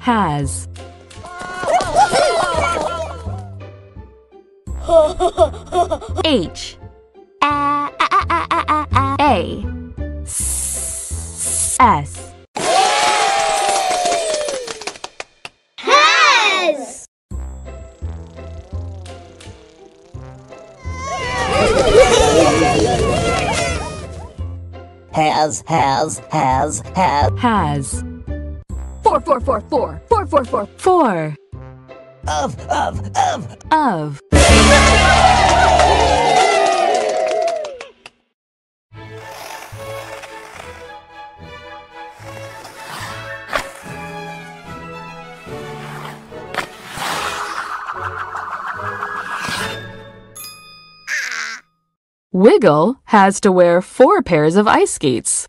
Has. H. A. S. Has. Has, has, has, has. Has. Four, four, four, four, four, four, four. Four. Of, of, of. Of. Wiggle has to wear four pairs of ice skates.